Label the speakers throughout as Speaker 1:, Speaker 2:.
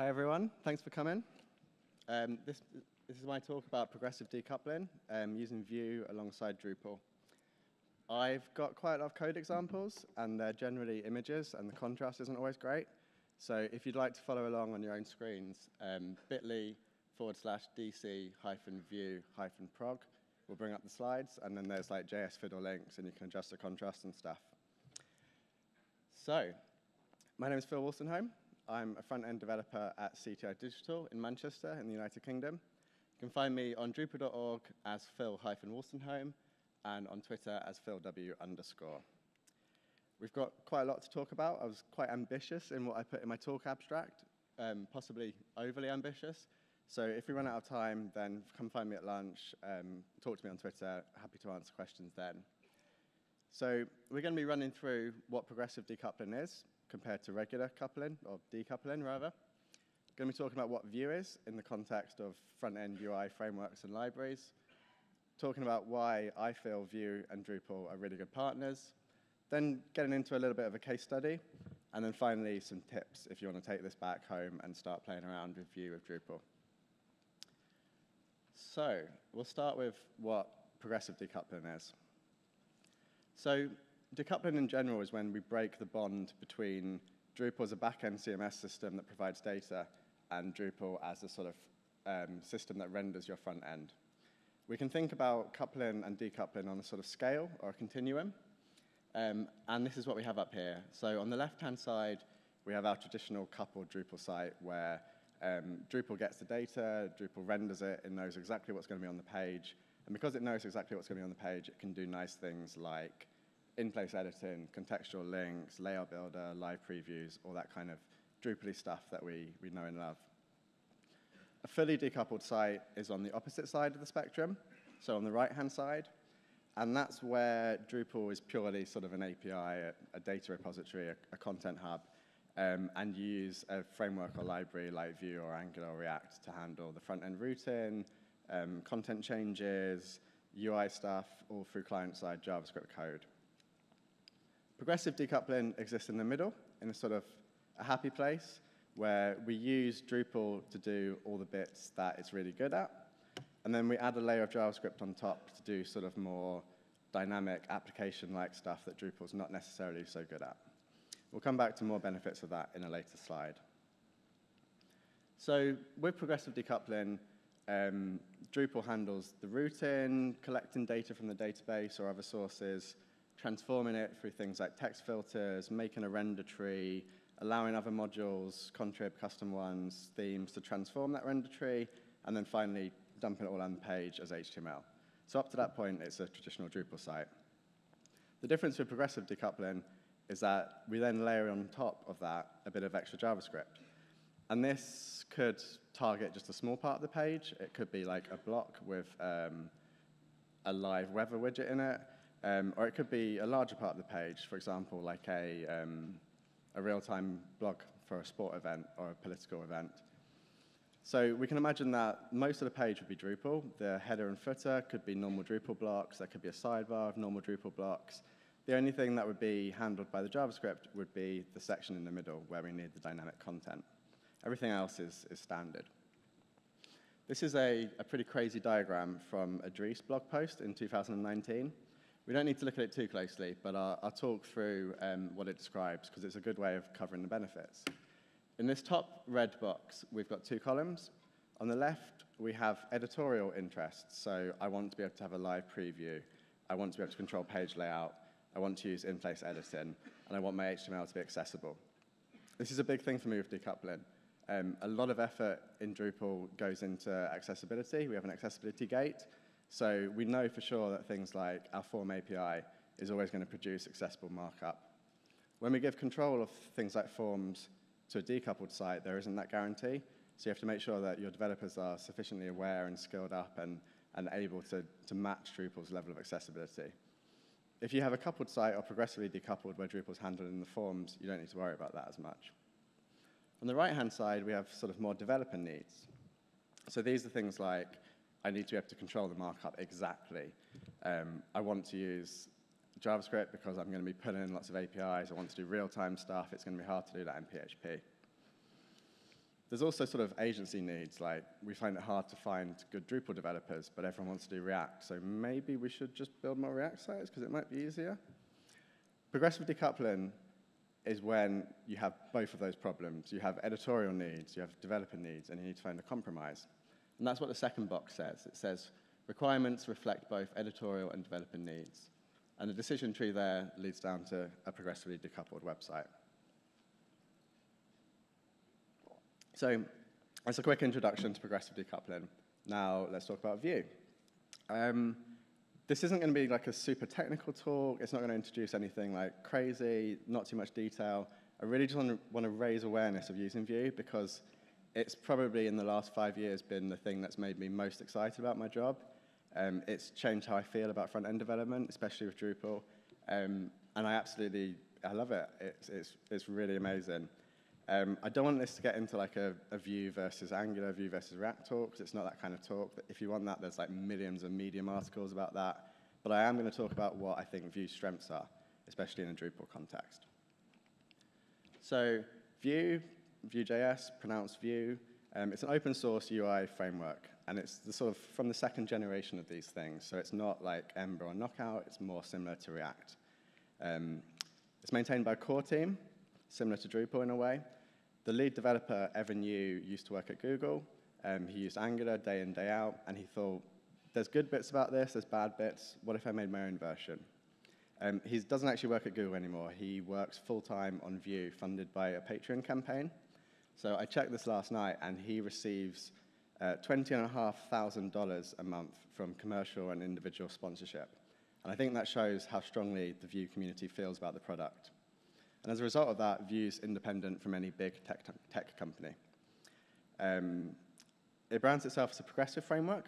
Speaker 1: Hi, everyone. Thanks for coming. Um, this, this is my talk about progressive decoupling um, using Vue alongside Drupal. I've got quite a lot of code examples, and they're generally images, and the contrast isn't always great. So if you'd like to follow along on your own screens, um, bit.ly forward slash dc hyphen vue hyphen prog will bring up the slides, and then there's like JS fiddle links, and you can adjust the contrast and stuff. So, my name is Phil Wolstenholme. I'm a front-end developer at CTI Digital in Manchester in the United Kingdom. You can find me on Drupal.org as Phil-Wolstenholme and on Twitter as PhilW underscore. We've got quite a lot to talk about. I was quite ambitious in what I put in my talk abstract, um, possibly overly ambitious. So if we run out of time, then come find me at lunch, um, talk to me on Twitter, happy to answer questions then. So we're going to be running through what progressive decoupling is compared to regular coupling, or decoupling rather. Going to be talking about what Vue is in the context of front-end UI frameworks and libraries, talking about why I feel Vue and Drupal are really good partners, then getting into a little bit of a case study, and then finally some tips if you want to take this back home and start playing around with Vue with Drupal. So we'll start with what progressive decoupling is. So decoupling in general is when we break the bond between Drupal as a backend CMS system that provides data and Drupal as a sort of um, system that renders your front end. We can think about coupling and decoupling on a sort of scale or a continuum. Um, and this is what we have up here. So on the left-hand side, we have our traditional coupled Drupal site where um, Drupal gets the data, Drupal renders it, it knows exactly what's going to be on the page. And because it knows exactly what's going to be on the page, it can do nice things like in-place editing, contextual links, layout builder, live previews, all that kind of Drupal stuff that we, we know and love. A fully decoupled site is on the opposite side of the spectrum, so on the right-hand side, and that's where Drupal is purely sort of an API, a, a data repository, a, a content hub, um, and use a framework or library like Vue or Angular or React to handle the front-end routing, um, content changes, UI stuff, all through client-side JavaScript code. Progressive decoupling exists in the middle, in a sort of a happy place, where we use Drupal to do all the bits that it's really good at, and then we add a layer of JavaScript on top to do sort of more dynamic application-like stuff that Drupal's not necessarily so good at. We'll come back to more benefits of that in a later slide. So with progressive decoupling, um, Drupal handles the routing, collecting data from the database or other sources, transforming it through things like text filters, making a render tree, allowing other modules, contrib, custom ones, themes to transform that render tree, and then finally dumping it all on the page as HTML. So up to that point, it's a traditional Drupal site. The difference with progressive decoupling is that we then layer on top of that a bit of extra JavaScript. And this could target just a small part of the page. It could be like a block with um, a live weather widget in it. Um, or it could be a larger part of the page, for example, like a, um, a real-time blog for a sport event or a political event. So we can imagine that most of the page would be Drupal. The header and footer could be normal Drupal blocks. There could be a sidebar of normal Drupal blocks. The only thing that would be handled by the JavaScript would be the section in the middle where we need the dynamic content. Everything else is, is standard. This is a, a pretty crazy diagram from a Dries blog post in 2019. We don't need to look at it too closely, but I'll, I'll talk through um, what it describes because it's a good way of covering the benefits. In this top red box, we've got two columns. On the left, we have editorial interests. So I want to be able to have a live preview. I want to be able to control page layout. I want to use in-place editing. And I want my HTML to be accessible. This is a big thing for me with decoupling. Um, a lot of effort in Drupal goes into accessibility. We have an accessibility gate. So we know for sure that things like our form API is always going to produce accessible markup. When we give control of things like forms to a decoupled site, there isn't that guarantee. So you have to make sure that your developers are sufficiently aware and skilled up and, and able to, to match Drupal's level of accessibility. If you have a coupled site or progressively decoupled where Drupal's handling the forms, you don't need to worry about that as much. On the right-hand side, we have sort of more developer needs. So these are things like I need to be able to control the markup exactly. Um, I want to use JavaScript because I'm going to be putting in lots of APIs. I want to do real-time stuff. It's going to be hard to do that in PHP. there's also sort of agency needs, like we find it hard to find good Drupal developers, but everyone wants to do React, so maybe we should just build more React sites because it might be easier. Progressive decoupling is when you have both of those problems. You have editorial needs, you have developer needs, and you need to find a compromise. And that's what the second box says. It says requirements reflect both editorial and developer needs. And the decision tree there leads down to a progressively decoupled website. So that's a quick introduction to progressive decoupling. Now let's talk about Vue. Um, this isn't going to be like a super technical talk. It's not going to introduce anything like crazy, not too much detail. I really just want to, want to raise awareness of using Vue because it's probably in the last five years been the thing that's made me most excited about my job. Um, it's changed how I feel about front-end development, especially with Drupal. Um, and I absolutely, I love it. It's, it's, it's really amazing. Um, I don't want this to get into like a, a Vue versus Angular, Vue versus React talk, because it's not that kind of talk. If you want that, there's like millions of Medium articles about that. But I am going to talk about what I think Vue's strengths are, especially in a Drupal context. So Vue, Vue.js, pronounced Vue, um, it's an open source UI framework, and it's the sort of from the second generation of these things. So it's not like Ember or Knockout, it's more similar to React. Um, it's maintained by a core team, similar to Drupal in a way. The lead developer, Evan You, used to work at Google. Um, he used Angular day in, day out, and he thought, there's good bits about this, there's bad bits. What if I made my own version? Um, he doesn't actually work at Google anymore. He works full-time on Vue, funded by a Patreon campaign. So I checked this last night, and he receives uh, $20,500 a month from commercial and individual sponsorship. And I think that shows how strongly the Vue community feels about the product. And as a result of that, Vue's independent from any big tech, tech company. Um, it brands itself as a progressive framework.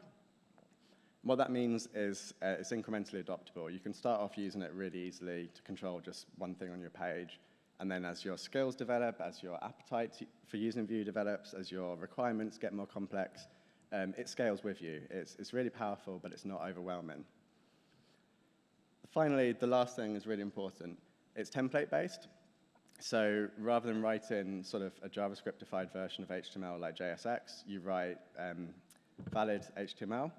Speaker 1: What that means is uh, it's incrementally adoptable. You can start off using it really easily to control just one thing on your page. And then as your skills develop, as your appetite for using Vue develops, as your requirements get more complex, um, it scales with you. It's, it's really powerful, but it's not overwhelming. Finally, the last thing is really important. It's template-based. So rather than writing sort of a JavaScriptified version of HTML like JSX, you write um, valid HTML,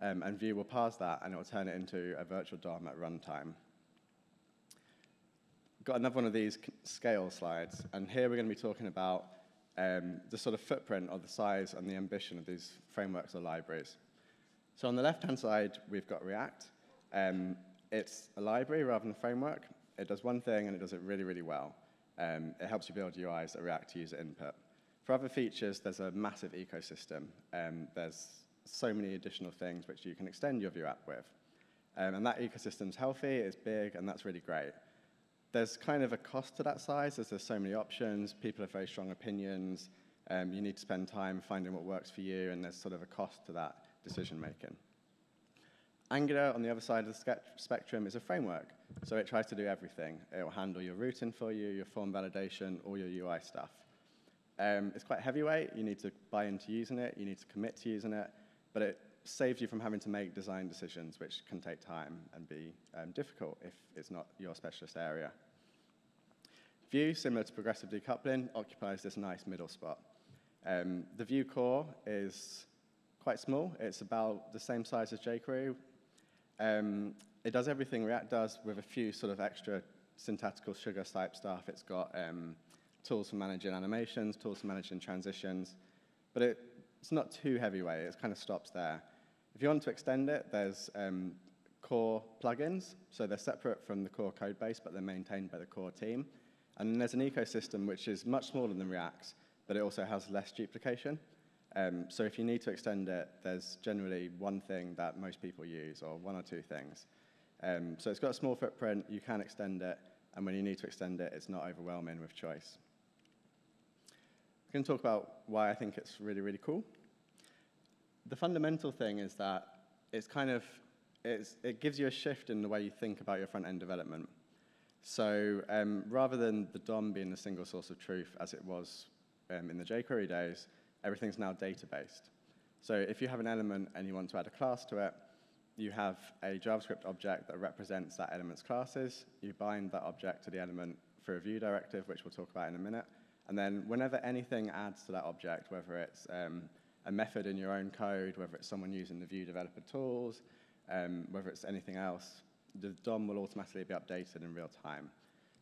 Speaker 1: um, and Vue will parse that, and it will turn it into a virtual DOM at runtime. Got another one of these scale slides, and here we're going to be talking about um, the sort of footprint of the size and the ambition of these frameworks or libraries. So on the left-hand side, we've got React. Um, it's a library rather than a framework. It does one thing, and it does it really, really well. Um, it helps you build UIs that react to user input. For other features, there's a massive ecosystem. Um, there's so many additional things which you can extend your Vue app with. Um, and that ecosystem's healthy, it's big, and that's really great. There's kind of a cost to that size, as there's so many options, people have very strong opinions, um, you need to spend time finding what works for you, and there's sort of a cost to that decision making. Angular, on the other side of the spectrum, is a framework. So it tries to do everything. It will handle your routing for you, your form validation, all your UI stuff. Um, it's quite heavyweight. You need to buy into using it. You need to commit to using it. But it saves you from having to make design decisions, which can take time and be um, difficult if it's not your specialist area. Vue, similar to progressive decoupling, occupies this nice middle spot. Um, the Vue core is quite small. It's about the same size as jQuery, um, it does everything React does with a few sort of extra syntactical sugar type stuff. It's got um, tools for managing animations, tools for managing transitions, but it, it's not too heavyweight. It kind of stops there. If you want to extend it, there's um, core plugins. So they're separate from the core code base, but they're maintained by the core team. And there's an ecosystem which is much smaller than React, but it also has less duplication. Um, so if you need to extend it, there's generally one thing that most people use, or one or two things. Um, so it's got a small footprint, you can extend it, and when you need to extend it, it's not overwhelming with choice. I'm going to talk about why I think it's really, really cool. The fundamental thing is that it's kind of, it's, it gives you a shift in the way you think about your front-end development. So um, rather than the DOM being the single source of truth as it was um, in the jQuery days, everything's now data-based. So if you have an element and you want to add a class to it, you have a JavaScript object that represents that element's classes. You bind that object to the element through a Vue directive, which we'll talk about in a minute, And then whenever anything adds to that object, whether it's um, a method in your own code, whether it's someone using the Vue developer tools, um, whether it's anything else, the DOM will automatically be updated in real time.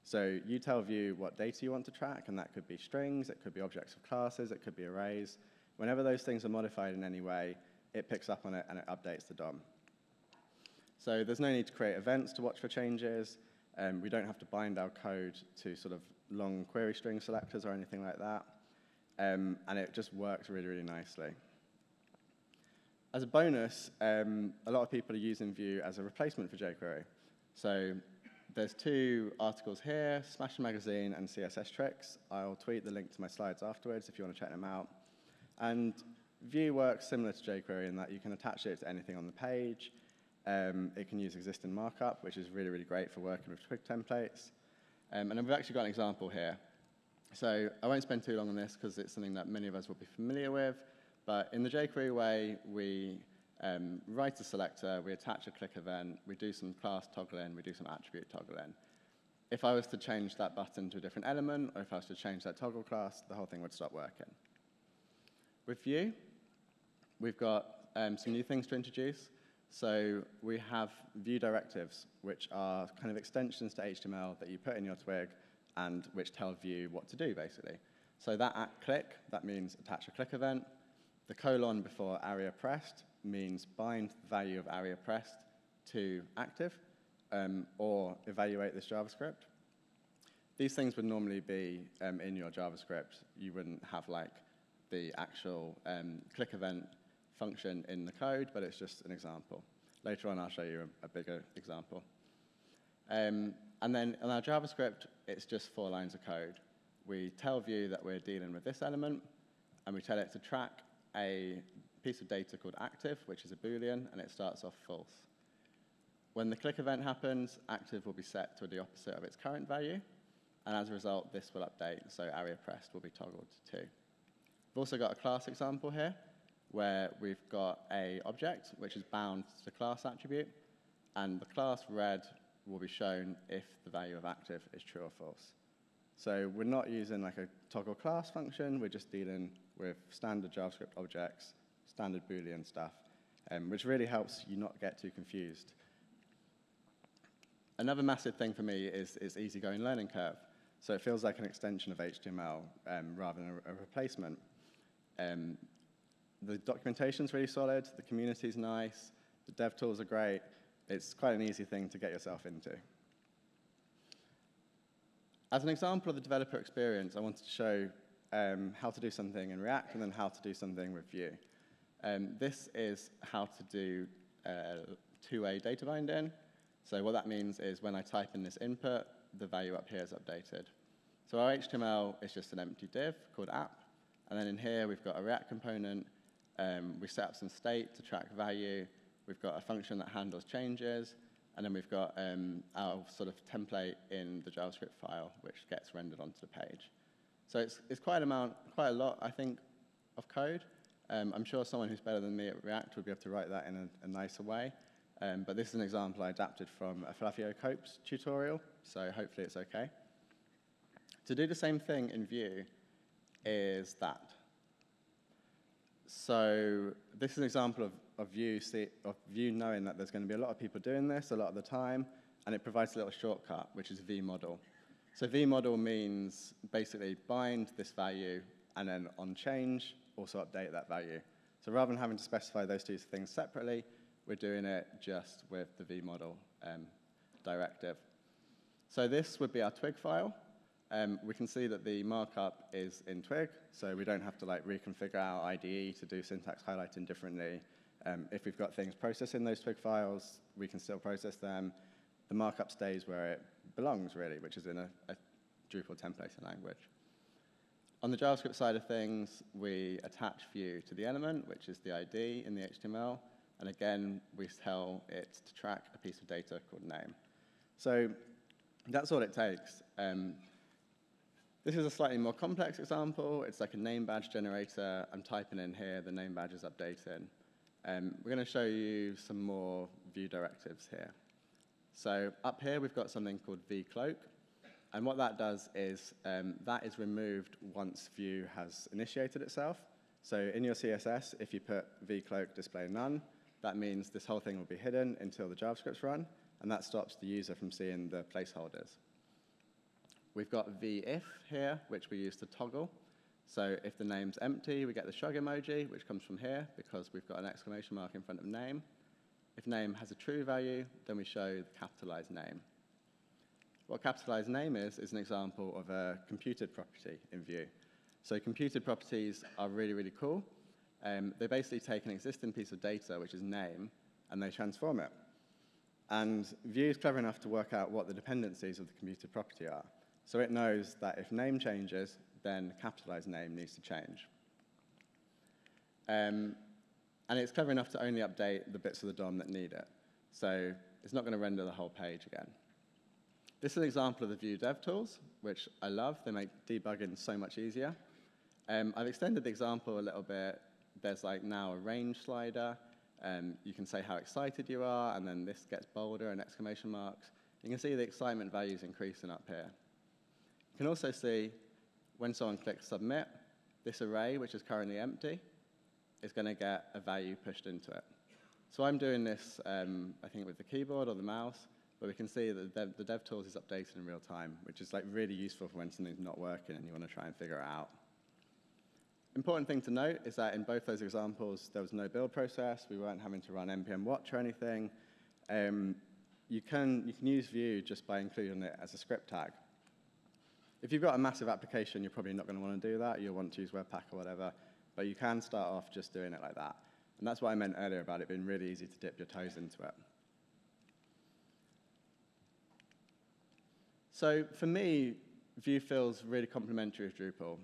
Speaker 1: So you tell Vue what data you want to track, and that could be strings, it could be objects of classes, it could be arrays. Whenever those things are modified in any way, it picks up on it and it updates the DOM. So there's no need to create events to watch for changes. Um, we don't have to bind our code to sort of long query string selectors or anything like that. Um, and it just works really, really nicely. As a bonus, um, a lot of people are using Vue as a replacement for jQuery. So there's two articles here, Smash Magazine and CSS Tricks. I'll tweet the link to my slides afterwards if you want to check them out. And Vue works similar to jQuery in that you can attach it to anything on the page. Um, it can use existing markup, which is really, really great for working with Twig templates. Um, and we've actually got an example here. So I won't spend too long on this because it's something that many of us will be familiar with. But in the jQuery way, we um, write a selector, we attach a click event, we do some class toggling, we do some attribute toggling. If I was to change that button to a different element, or if I was to change that toggle class, the whole thing would stop working. With Vue, we've got um, some new things to introduce. So we have Vue directives, which are kind of extensions to HTML that you put in your twig and which tell Vue what to do, basically. So that at click, that means attach a click event. The colon before aria pressed means bind the value of aria pressed to active um, or evaluate this JavaScript. These things would normally be um, in your JavaScript. You wouldn't have like the actual um, click event function in the code, but it's just an example. Later on, I'll show you a, a bigger example. Um, and then in our JavaScript, it's just four lines of code. We tell Vue that we're dealing with this element, and we tell it to track a piece of data called active, which is a Boolean, and it starts off false. When the click event happens, active will be set to the opposite of its current value, and as a result, this will update, so aria pressed will be toggled too. We've also got a class example here, where we've got a object which is bound to the class attribute, and the class red will be shown if the value of active is true or false. So we're not using like a toggle class function, we're just dealing with standard JavaScript objects, standard Boolean stuff, um, which really helps you not get too confused. Another massive thing for me is, is easygoing learning curve. So it feels like an extension of HTML um, rather than a, a replacement. Um, the documentation's really solid, the community's nice, the dev tools are great. It's quite an easy thing to get yourself into. As an example of the developer experience, I wanted to show um, how to do something in React and then how to do something with Vue. Um, this is how to do uh, two-way data binding. So what that means is when I type in this input, the value up here is updated. So our HTML is just an empty div called app. And then in here, we've got a React component um, we set up some state to track value. We've got a function that handles changes. And then we've got um, our sort of template in the JavaScript file, which gets rendered onto the page. So it's, it's quite, amount, quite a lot, I think, of code. Um, I'm sure someone who's better than me at React would be able to write that in a, a nicer way. Um, but this is an example I adapted from a Flavio Copes tutorial, so hopefully it's okay. To do the same thing in Vue is that. So this is an example of, of, Vue, see, of Vue knowing that there's going to be a lot of people doing this a lot of the time, and it provides a little shortcut, which is vmodel. So vmodel means basically bind this value, and then on change, also update that value. So rather than having to specify those two things separately, we're doing it just with the vmodel um, directive. So this would be our twig file. Um, we can see that the markup is in Twig, so we don't have to like reconfigure our IDE to do syntax highlighting differently. Um, if we've got things processing those Twig files, we can still process them. The markup stays where it belongs, really, which is in a, a Drupal templating language. On the JavaScript side of things, we attach Vue to the element, which is the ID in the HTML. And again, we tell it to track a piece of data called name. So that's all it takes. Um, this is a slightly more complex example. It's like a name badge generator. I'm typing in here, the name badge is updating. Um, we're going to show you some more Vue directives here. So up here, we've got something called vcloak. And what that does is um, that is removed once Vue has initiated itself. So in your CSS, if you put vcloak display none, that means this whole thing will be hidden until the JavaScript's run, and that stops the user from seeing the placeholders. We've got vif here, which we use to toggle. So if the name's empty, we get the shrug emoji, which comes from here because we've got an exclamation mark in front of name. If name has a true value, then we show the capitalized name. What capitalized name is, is an example of a computed property in Vue. So computed properties are really, really cool. Um, they basically take an existing piece of data, which is name, and they transform it. And Vue is clever enough to work out what the dependencies of the computed property are. So it knows that if name changes, then capitalized name needs to change. Um, and it's clever enough to only update the bits of the DOM that need it. So it's not going to render the whole page again. This is an example of the Vue Dev tools, which I love. They make debugging so much easier. Um, I've extended the example a little bit. There's like now a range slider. Um, you can say how excited you are, and then this gets bolder and exclamation marks. You can see the excitement values increasing up here. You can also see when someone clicks submit, this array, which is currently empty, is going to get a value pushed into it. So I'm doing this, um, I think, with the keyboard or the mouse, but we can see that the dev, the dev tools is updated in real time, which is like really useful for when something's not working and you want to try and figure it out. Important thing to note is that in both those examples, there was no build process. We weren't having to run npm watch or anything. Um, you, can, you can use Vue just by including it as a script tag. If you've got a massive application, you're probably not going to want to do that. You'll want to use Webpack or whatever. But you can start off just doing it like that. And that's what I meant earlier about it being really easy to dip your toes into it. So for me, Vue feels really complementary with Drupal.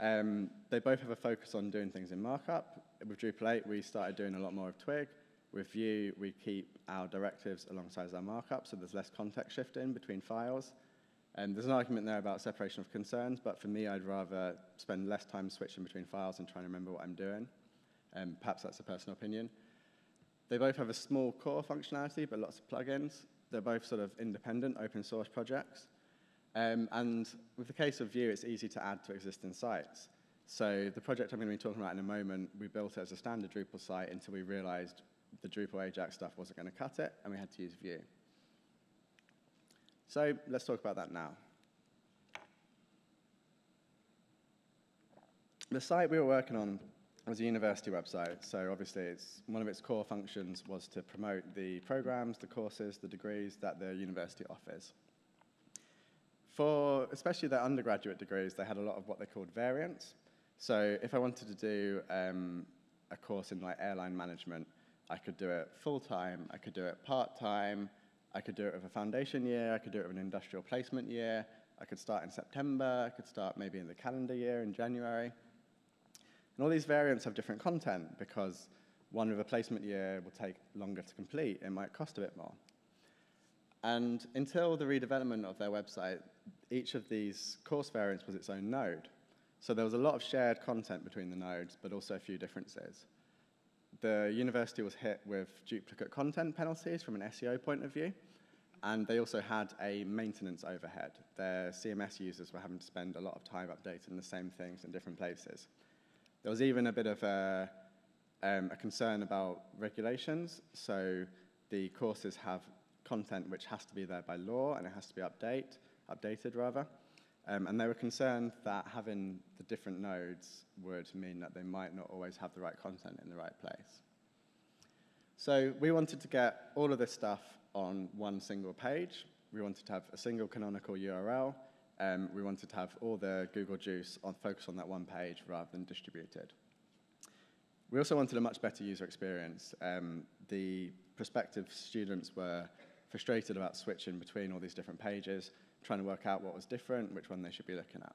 Speaker 1: Um, they both have a focus on doing things in markup. With Drupal 8, we started doing a lot more of Twig. With Vue, we keep our directives alongside our markup, so there's less context shifting between files. And there's an argument there about separation of concerns, but for me, I'd rather spend less time switching between files and trying to remember what I'm doing. Um, perhaps that's a personal opinion. They both have a small core functionality, but lots of plugins. They're both sort of independent open source projects. Um, and with the case of Vue, it's easy to add to existing sites. So the project I'm going to be talking about in a moment, we built it as a standard Drupal site until we realized the Drupal Ajax stuff wasn't going to cut it, and we had to use Vue. So let's talk about that now. The site we were working on was a university website, so obviously it's, one of its core functions was to promote the programs, the courses, the degrees that the university offers. For especially their undergraduate degrees, they had a lot of what they called variants. So if I wanted to do um, a course in like airline management, I could do it full-time, I could do it part-time, I could do it with a foundation year, I could do it with an industrial placement year, I could start in September, I could start maybe in the calendar year in January. And all these variants have different content because one with a placement year will take longer to complete, it might cost a bit more. And until the redevelopment of their website, each of these course variants was its own node. So there was a lot of shared content between the nodes, but also a few differences. The university was hit with duplicate content penalties from an SEO point of view, and they also had a maintenance overhead. Their CMS users were having to spend a lot of time updating the same things in different places. There was even a bit of a, um, a concern about regulations. So the courses have content which has to be there by law, and it has to be update, updated rather. Um, and they were concerned that having the different nodes would mean that they might not always have the right content in the right place. So we wanted to get all of this stuff on one single page. We wanted to have a single canonical URL. Um, we wanted to have all the Google juice on focus on that one page rather than distributed. We also wanted a much better user experience. Um, the prospective students were frustrated about switching between all these different pages, trying to work out what was different, which one they should be looking at.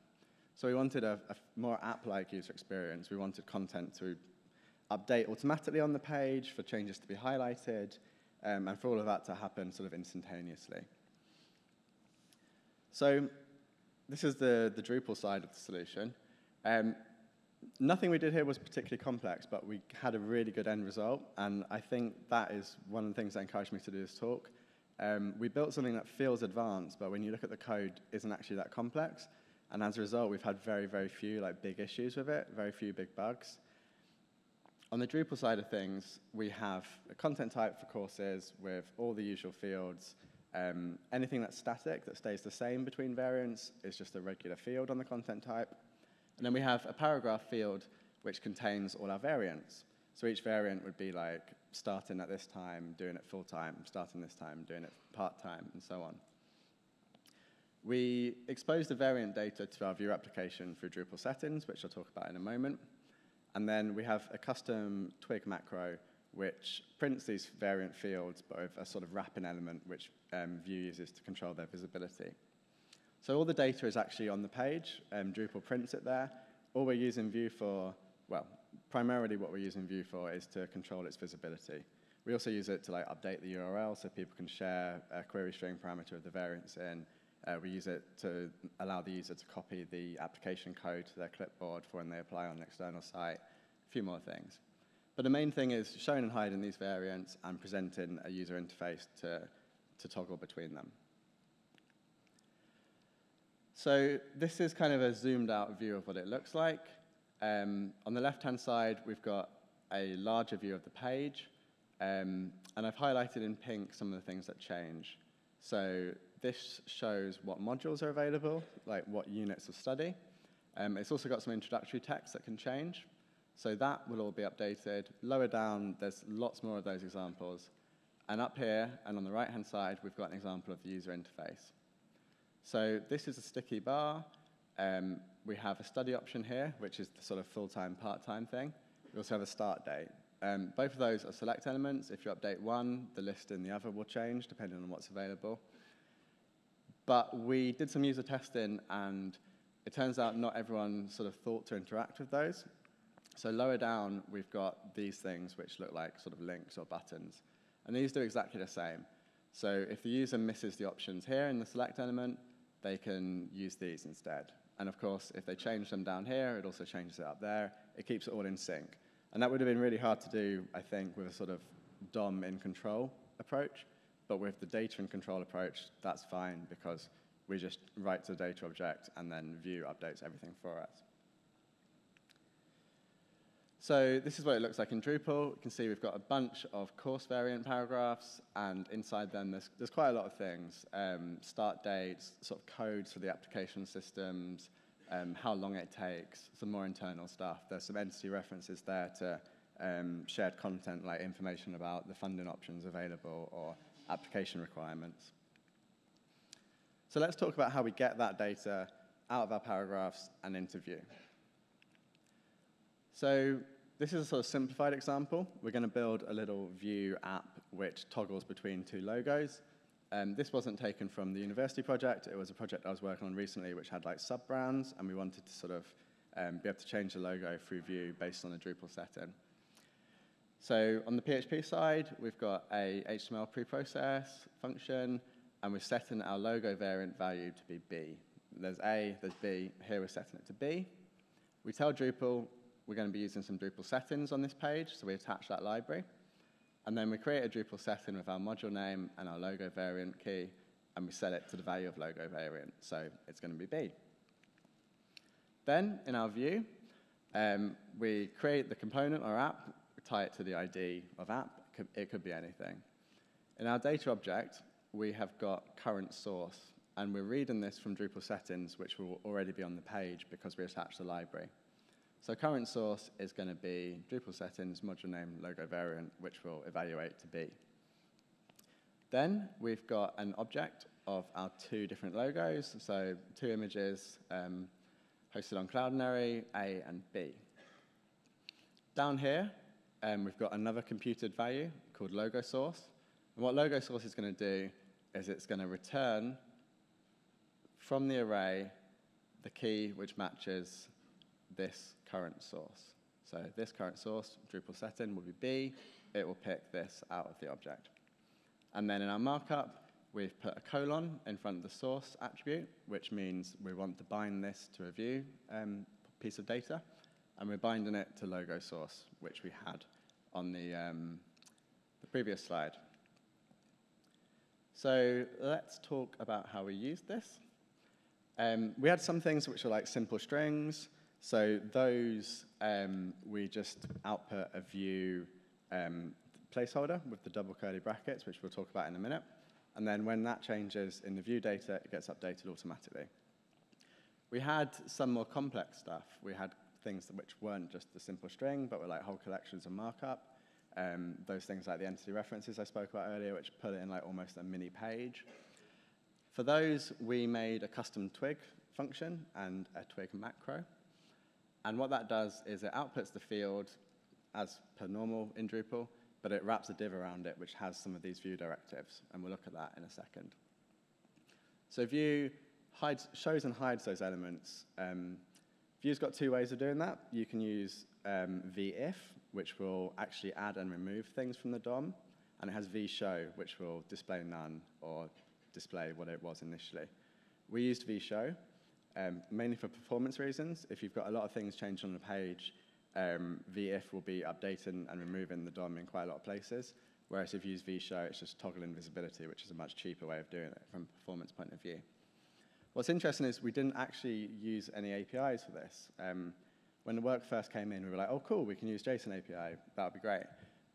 Speaker 1: So we wanted a, a more app-like user experience. We wanted content to update automatically on the page, for changes to be highlighted, um, and for all of that to happen sort of instantaneously. So this is the, the Drupal side of the solution. Um, nothing we did here was particularly complex, but we had a really good end result, and I think that is one of the things that encouraged me to do this talk. Um, we built something that feels advanced, but when you look at the code, isn't actually that complex. And as a result, we've had very, very few like big issues with it, very few big bugs. On the Drupal side of things, we have a content type for courses with all the usual fields. Um, anything that's static, that stays the same between variants, is just a regular field on the content type. And then we have a paragraph field which contains all our variants. So each variant would be like starting at this time, doing it full time, starting this time, doing it part time, and so on. We expose the variant data to our Vue application through Drupal settings, which I'll talk about in a moment. And then we have a custom twig macro which prints these variant fields, but with a sort of wrapping element which um, Vue uses to control their visibility. So all the data is actually on the page. Um, Drupal prints it there. All we're using Vue for, well, primarily what we're using Vue for is to control its visibility. We also use it to like update the URL so people can share a query string parameter of the variants in. Uh, we use it to allow the user to copy the application code to their clipboard for when they apply on an external site, a few more things. But the main thing is showing and hiding these variants and presenting a user interface to, to toggle between them. So this is kind of a zoomed out view of what it looks like. Um, on the left-hand side, we've got a larger view of the page, um, and I've highlighted in pink some of the things that change. So this shows what modules are available, like what units of study. Um, it's also got some introductory text that can change. So that will all be updated. Lower down, there's lots more of those examples. And up here, and on the right-hand side, we've got an example of the user interface. So this is a sticky bar. Um, we have a study option here, which is the sort of full-time, part-time thing. We also have a start date. Um, both of those are select elements. If you update one, the list in the other will change, depending on what's available. But we did some user testing, and it turns out not everyone sort of thought to interact with those. So lower down, we've got these things which look like sort of links or buttons. And these do exactly the same. So if the user misses the options here in the select element, they can use these instead. And of course, if they change them down here, it also changes it up there. It keeps it all in sync. And that would have been really hard to do, I think, with a sort of DOM in control approach. But with the data in control approach, that's fine because we just write to the data object and then Vue updates everything for us. So this is what it looks like in Drupal. You can see we've got a bunch of course variant paragraphs, and inside them there's, there's quite a lot of things. Um, start dates, sort of codes for the application systems, um, how long it takes, some more internal stuff. There's some entity references there to um, shared content like information about the funding options available or application requirements. So let's talk about how we get that data out of our paragraphs and into Vue. So this is a sort of simplified example. We're going to build a little Vue app which toggles between two logos. Um, this wasn't taken from the university project. It was a project I was working on recently which had like sub-brands, and we wanted to sort of um, be able to change the logo through Vue based on a Drupal setting. So on the PHP side, we've got a HTML preprocess function, and we're setting our logo variant value to be B. There's A, there's B. Here we're setting it to B. We tell Drupal we're going to be using some Drupal settings on this page, so we attach that library. And then we create a Drupal setting with our module name and our logo variant key, and we set it to the value of logo variant, so it's going to be B. Then, in our Vue, um, we create the component or app, tie it to the ID of app, it could, it could be anything. In our data object, we have got current source, and we're reading this from Drupal settings, which will already be on the page because we attached the library. So current source is going to be Drupal settings, module name, logo variant, which we'll evaluate to be. Then we've got an object of our two different logos, so two images um, hosted on Cloudinary, A and B. Down here, um, we've got another computed value called logo source. And what logo source is going to do is it's going to return from the array the key which matches this current source. So this current source, Drupal setting, will be B. It will pick this out of the object. And then in our markup, we've put a colon in front of the source attribute, which means we want to bind this to a Vue um, piece of data. And we're binding it to logo source, which we had on the, um, the previous slide. So let's talk about how we used this. Um, we had some things which are like simple strings. So those um, we just output a Vue um, placeholder with the double curly brackets, which we'll talk about in a minute. And then when that changes in the Vue data, it gets updated automatically. We had some more complex stuff. We had things which weren't just a simple string, but were like whole collections of markup. Um, those things like the entity references I spoke about earlier, which put it in like almost a mini page. For those, we made a custom twig function and a twig macro. And what that does is it outputs the field as per normal in Drupal, but it wraps a div around it, which has some of these Vue directives. And we'll look at that in a second. So Vue hides, shows and hides those elements. Um, Vue's got two ways of doing that. You can use um, vif, which will actually add and remove things from the DOM, and it has vshow, which will display none or display what it was initially. We used vshow um, mainly for performance reasons. If you've got a lot of things changed on the page, um, vif will be updating and removing the DOM in quite a lot of places. Whereas if you use vshow, it's just toggling visibility, which is a much cheaper way of doing it from a performance point of view. What's interesting is we didn't actually use any APIs for this. Um, when the work first came in, we were like, oh, cool, we can use JSON API. That would be great.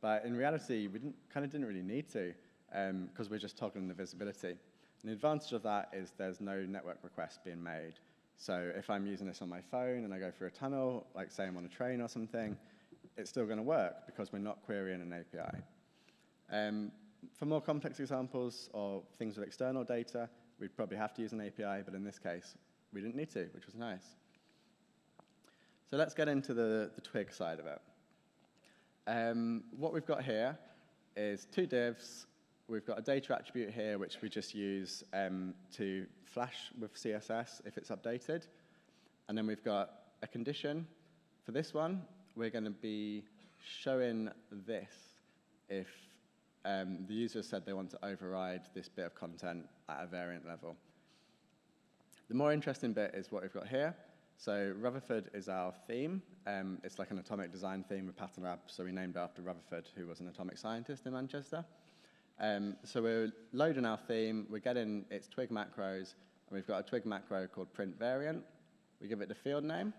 Speaker 1: But in reality, we kind of didn't really need to because um, we're just toggling the visibility. And the advantage of that is there's no network request being made. So if I'm using this on my phone and I go through a tunnel, like say I'm on a train or something, it's still going to work because we're not querying an API. Um, for more complex examples or things with external data, we'd probably have to use an API, but in this case, we didn't need to, which was nice. So let's get into the, the twig side of it. Um, what we've got here is two divs. We've got a data attribute here, which we just use um, to flash with CSS if it's updated. And then we've got a condition. For this one, we're going to be showing this if um, the user said they want to override this bit of content at a variant level. The more interesting bit is what we've got here. So Rutherford is our theme. Um, it's like an atomic design theme with Pattern Lab, so we named after Rutherford, who was an atomic scientist in Manchester. Um, so we're loading our theme, we're getting its twig macros, and we've got a twig macro called print variant. We give it the field name.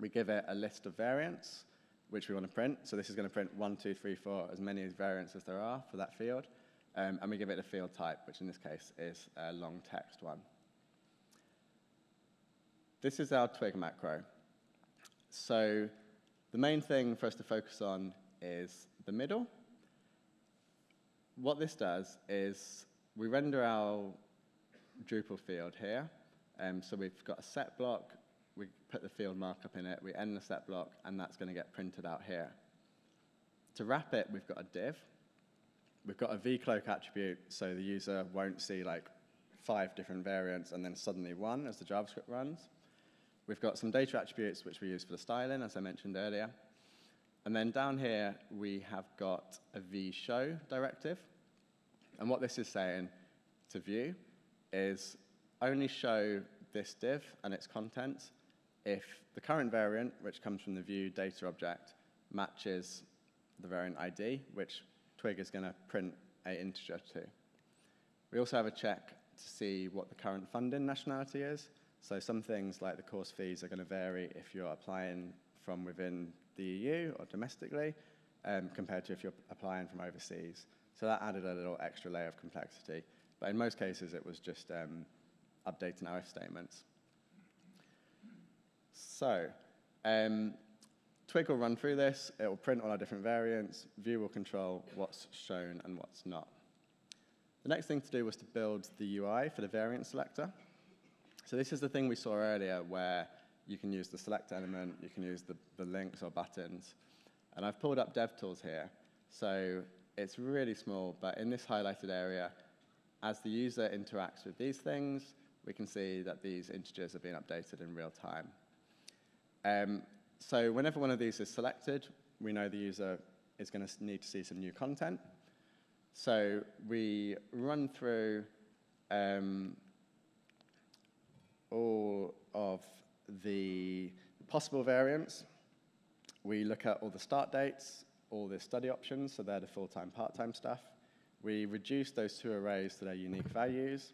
Speaker 1: We give it a list of variants, which we want to print. So this is going to print one, two, three, four, as many variants as there are for that field. Um, and we give it a field type, which in this case is a long text one. This is our twig macro. So the main thing for us to focus on is the middle. What this does is we render our Drupal field here. Um, so we've got a set block, we put the field markup in it, we end the set block, and that's going to get printed out here. To wrap it, we've got a div. We've got a vcloak attribute, so the user won't see like five different variants and then suddenly one as the JavaScript runs. We've got some data attributes which we use for the styling, as I mentioned earlier. And then down here, we have got a vshow directive. And what this is saying to Vue is only show this div and its contents if the current variant, which comes from the Vue data object, matches the variant ID, which Twig is going to print a integer to. We also have a check to see what the current funding nationality is. So some things like the course fees are going to vary if you're applying from within the EU or domestically um, compared to if you're applying from overseas. So that added a little extra layer of complexity. But in most cases, it was just um, updating our if statements. So um, Twig will run through this. It will print all our different variants. Vue will control what's shown and what's not. The next thing to do was to build the UI for the variant selector. So this is the thing we saw earlier where you can use the select element, you can use the, the links or buttons. And I've pulled up DevTools here. So it's really small, but in this highlighted area, as the user interacts with these things, we can see that these integers are being updated in real time. Um, so whenever one of these is selected, we know the user is going to need to see some new content. So we run through um, all of the possible variants. We look at all the start dates, all the study options, so they're the full-time, part-time stuff. We reduce those two arrays to their unique values,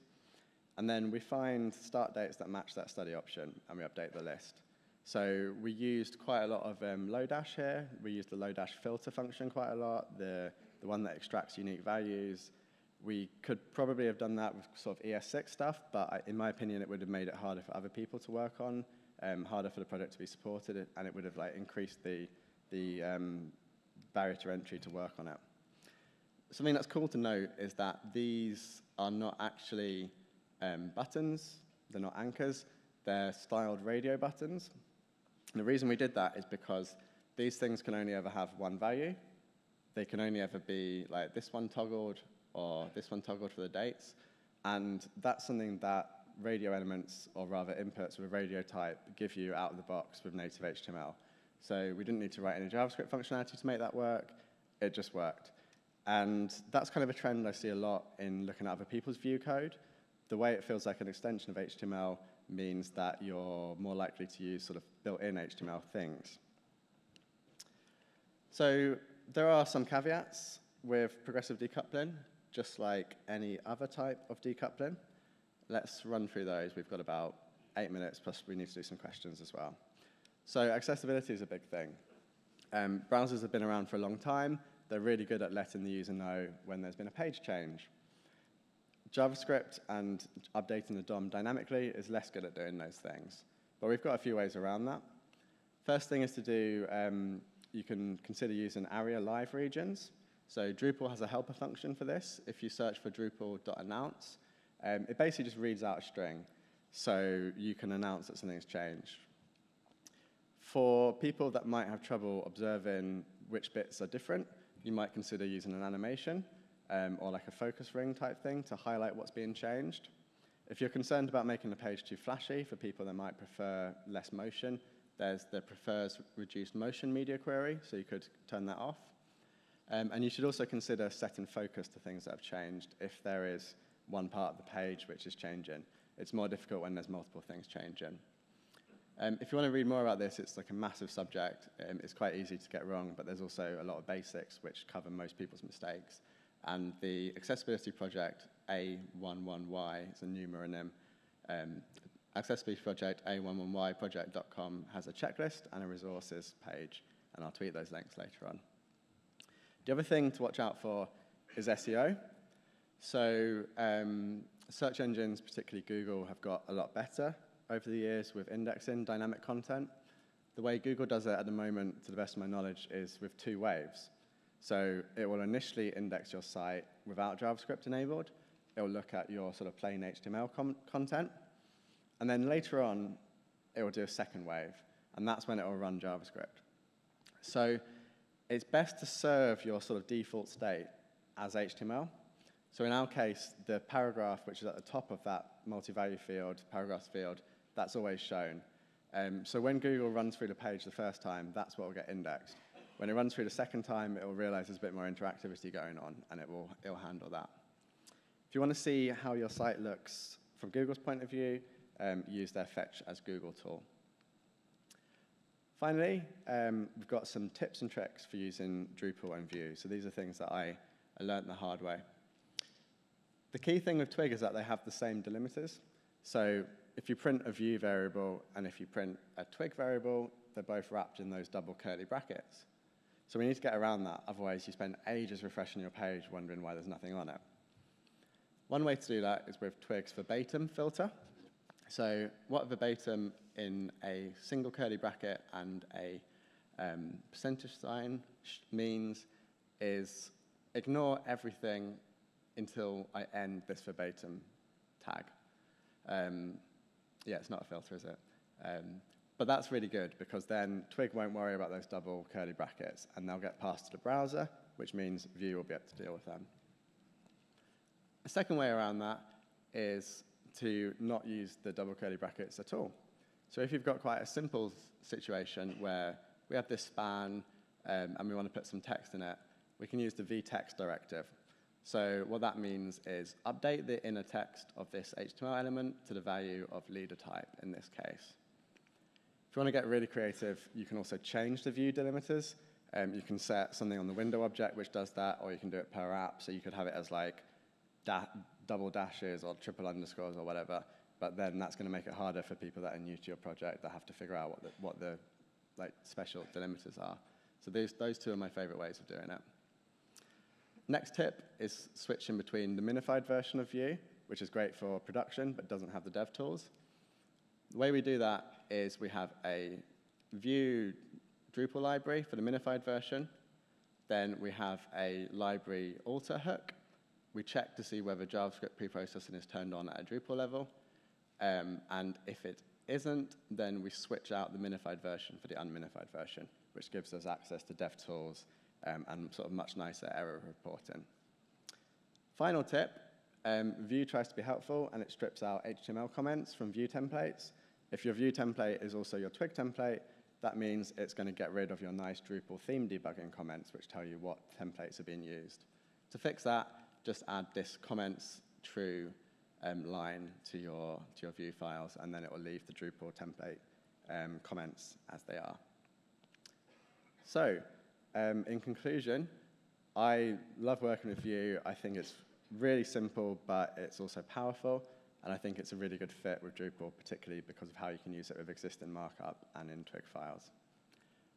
Speaker 1: and then we find start dates that match that study option, and we update the list. So we used quite a lot of um, Lodash here. We used the Lodash filter function quite a lot, the, the one that extracts unique values. We could probably have done that with sort of ES6 stuff, but I, in my opinion, it would have made it harder for other people to work on, um, harder for the project to be supported, and it would have like increased the, the um, barrier to entry to work on it. Something that's cool to note is that these are not actually um, buttons, they're not anchors, they're styled radio buttons. And the reason we did that is because these things can only ever have one value. They can only ever be like this one toggled or this one toggled for the dates. And that's something that radio elements, or rather inputs with a radio type, give you out of the box with native HTML. So we didn't need to write any JavaScript functionality to make that work. It just worked. And that's kind of a trend I see a lot in looking at other people's Vue code. The way it feels like an extension of HTML means that you're more likely to use sort of built-in HTML things. So there are some caveats with progressive decoupling, just like any other type of decoupling. Let's run through those. We've got about eight minutes, plus we need to do some questions as well. So accessibility is a big thing. Um, browsers have been around for a long time. They're really good at letting the user know when there's been a page change. JavaScript and updating the DOM dynamically is less good at doing those things. But we've got a few ways around that. First thing is to do, um, you can consider using ARIA live regions. So Drupal has a helper function for this. If you search for Drupal.announce, um, it basically just reads out a string. So you can announce that something's changed. For people that might have trouble observing which bits are different, you might consider using an animation um, or like a focus ring type thing to highlight what's being changed. If you're concerned about making the page too flashy for people that might prefer less motion, there's the prefers reduced motion media query, so you could turn that off. Um, and you should also consider setting focus to things that have changed if there is one part of the page which is changing. It's more difficult when there's multiple things changing. Um, if you want to read more about this, it's like a massive subject. Um, it's quite easy to get wrong, but there's also a lot of basics which cover most people's mistakes. And the accessibility project A11Y, it's a numeronym, um, accessibility project A11Y project.com has a checklist and a resources page, and I'll tweet those links later on. The other thing to watch out for is SEO. So um, search engines, particularly Google, have got a lot better over the years with indexing dynamic content. The way Google does it at the moment, to the best of my knowledge, is with two waves. So it will initially index your site without JavaScript enabled. It will look at your sort of plain HTML content. And then later on, it will do a second wave. And that's when it will run JavaScript. So it's best to serve your sort of default state as HTML. So in our case, the paragraph, which is at the top of that multi-value field, paragraphs field, that's always shown. Um, so when Google runs through the page the first time, that's what will get indexed. When it runs through the second time, it will realize there's a bit more interactivity going on, and it will, it will handle that. If you want to see how your site looks from Google's point of view, um, use their Fetch as Google tool. Finally, um, we've got some tips and tricks for using Drupal and Vue. So these are things that I, I learned the hard way. The key thing with Twig is that they have the same delimiters. So if you print a Vue variable and if you print a Twig variable, they're both wrapped in those double curly brackets. So we need to get around that, otherwise you spend ages refreshing your page wondering why there's nothing on it. One way to do that is with Twig's verbatim filter. So what verbatim in a single curly bracket and a um, percentage sign means is ignore everything until I end this verbatim tag. Um, yeah, it's not a filter, is it? Um, but that's really good because then Twig won't worry about those double curly brackets and they'll get passed to the browser, which means Vue will be able to deal with them. A second way around that is to not use the double curly brackets at all. So if you've got quite a simple situation where we have this span um, and we want to put some text in it, we can use the v-text directive. So what that means is update the inner text of this HTML element to the value of leader type in this case. If you want to get really creative, you can also change the Vue delimiters. Um, you can set something on the window object which does that, or you can do it per app. So you could have it as like da double dashes or triple underscores or whatever. But then that's going to make it harder for people that are new to your project that have to figure out what the, what the like special delimiters are. So those, those two are my favorite ways of doing it. Next tip is switching between the minified version of Vue, which is great for production but doesn't have the dev tools. The way we do that is we have a Vue Drupal library for the minified version. Then we have a library alter hook. We check to see whether JavaScript preprocessing is turned on at a Drupal level. Um, and if it isn't, then we switch out the minified version for the unminified version, which gives us access to DevTools um, and sort of much nicer error reporting. Final tip, um, Vue tries to be helpful and it strips out HTML comments from Vue templates. If your Vue template is also your Twig template, that means it's going to get rid of your nice Drupal theme debugging comments, which tell you what templates are being used. To fix that, just add this comments true um, line to your, to your Vue files, and then it will leave the Drupal template um, comments as they are. So, um, in conclusion, I love working with Vue. I think it's really simple, but it's also powerful. And I think it's a really good fit with Drupal, particularly because of how you can use it with existing markup and in Twig files.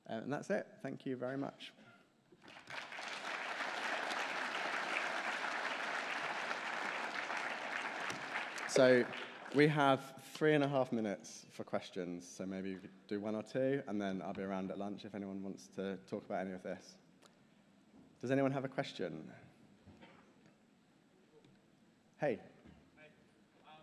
Speaker 1: and that's it. Thank you very much. So we have three and a half minutes for questions, so maybe could do one or two, and then I'll be around at lunch if anyone wants to talk about any of this. Does anyone have a question? Hey. Um,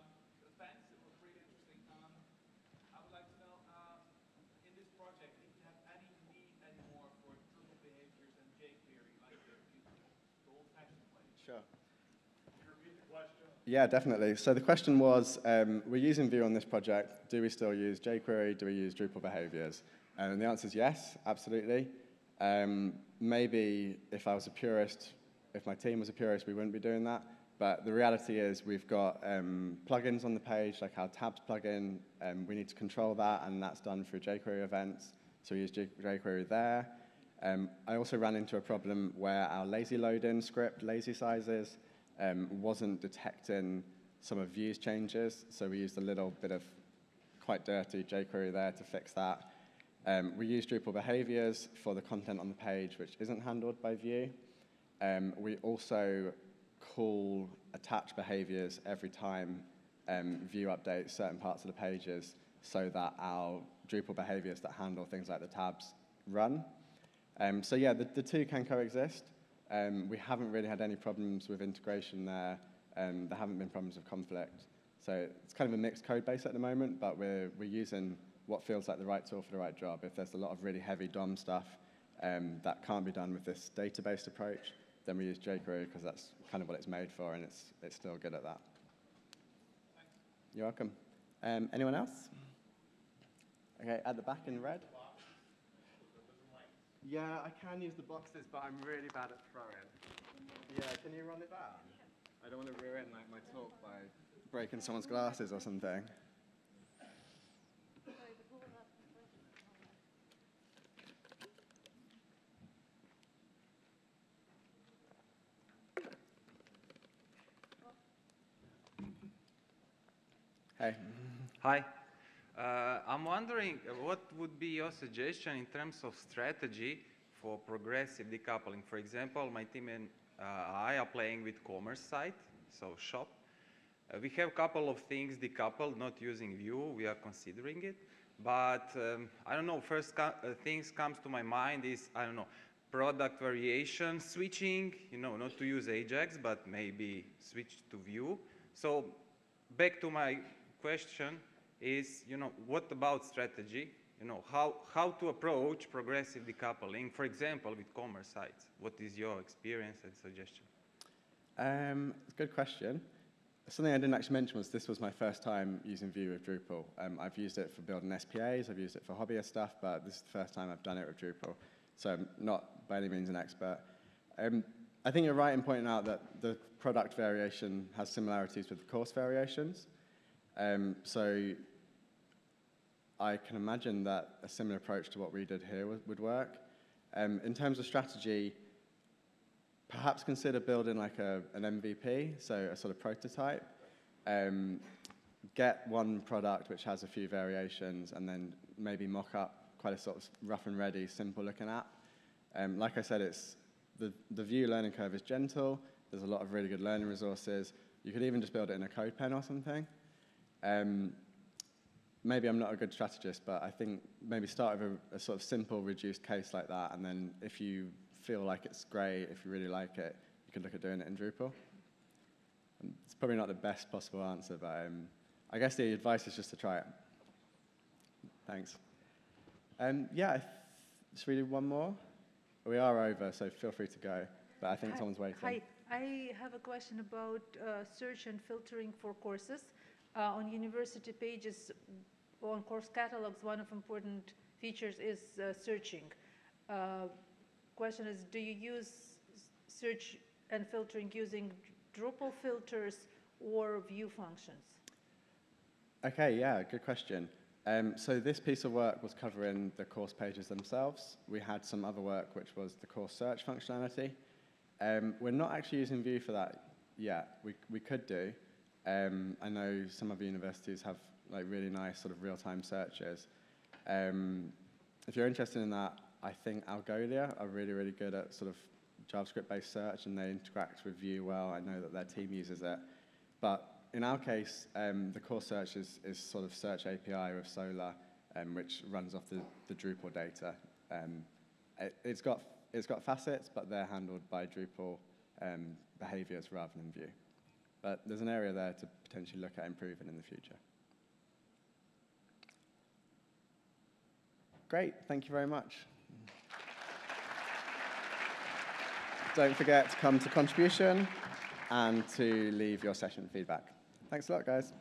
Speaker 1: Yeah, definitely. So the question was, um, we're using Vue on this project. Do we still use jQuery? Do we use Drupal behaviors? And the answer is yes, absolutely. Um, maybe if I was a purist, if my team was a purist, we wouldn't be doing that. But the reality is we've got um, plugins on the page, like our tabs plugin. Um, we need to control that, and that's done through jQuery events. So we use jQuery there. Um, I also ran into a problem where our lazy load-in script, lazysizes, um, wasn't detecting some of Vue's changes, so we used a little bit of quite dirty jQuery there to fix that. Um, we use Drupal behaviors for the content on the page, which isn't handled by Vue. Um, we also call attach behaviors every time um, Vue updates certain parts of the pages so that our Drupal behaviors that handle things like the tabs run. Um, so yeah, the, the two can coexist. Um, we haven't really had any problems with integration there. Um, there haven't been problems of conflict. So it's kind of a mixed code base at the moment, but we're, we're using what feels like the right tool for the right job. If there's a lot of really heavy DOM stuff um, that can't be done with this database approach, then we use jQuery because that's kind of what it's made for, and it's, it's still good at that. You're welcome. Um, anyone else? Okay, at the back in red. Yeah, I can use the boxes, but I'm really bad at throwing. Yeah, can you run it back? I don't want to ruin like my talk by breaking someone's glasses or something. Hey.
Speaker 2: Hi. Uh, I'm wondering uh, what would be your suggestion in terms of strategy for progressive decoupling. For example, my team and uh, I are playing with commerce site, so shop. Uh, we have a couple of things decoupled, not using Vue. We are considering it. But um, I don't know, first uh, things comes to my mind is, I don't know, product variation switching, you know, not to use Ajax, but maybe switch to Vue. So back to my question, is, you know, what about strategy? You know, how, how to approach progressive decoupling, for example, with commerce sites. What is your experience and suggestion?
Speaker 1: Um, good question. Something I didn't actually mention was this was my first time using Vue with Drupal. Um, I've used it for building SPAs, I've used it for hobbyist stuff, but this is the first time I've done it with Drupal. So I'm not by any means an expert. Um, I think you're right in pointing out that the product variation has similarities with the course variations. Um, so I can imagine that a similar approach to what we did here would, work. Um, in terms of strategy, perhaps consider building like a, an MVP, so a sort of prototype. Um, get one product which has a few variations and then maybe mock up quite a sort of rough and ready, simple looking app. Um, like I said, it's the, the Vue learning curve is gentle. There's a lot of really good learning resources. You could even just build it in a CodePen or something. Um, maybe I'm not a good strategist, but I think maybe start with a, a, sort of simple, reduced case like that, and then if you feel like it's great, if you really like it, you could look at doing it in Drupal. And it's probably not the best possible answer, but um, I guess the advice is just to try it. Thanks. Um, yeah, should we do one more? We are over, so feel free to go, but I think
Speaker 3: hi,
Speaker 1: someone's waiting.
Speaker 3: Hi, I have a question about uh, search and filtering for courses. Uh, on university pages, on course catalogs, one of important features is uh, searching. Uh, question is, do you use search and filtering using Drupal filters or Vue functions?
Speaker 1: Okay, yeah, good question. Um, so this piece of work was covering the course pages themselves. We had some other work which was the course search functionality. Um, we're not actually using Vue for that yet. We, we could do. Um, I know some of the universities have like really nice sort of real-time searches. Um, if you're interested in that, I think Algolia are really, really good at sort of JavaScript-based search, and they interact with Vue well. I know that their team uses it. But in our case, um, the core search is, is sort of search API with Solr, um, which runs off the, the Drupal data. Um, it, has got, it's got facets, but they're handled by Drupal um, behaviors rather than Vue. But there's an area there to potentially look at improving in the future. Great, thank you very much. Don't forget to come to contribution and to leave your session feedback. Thanks a lot, guys.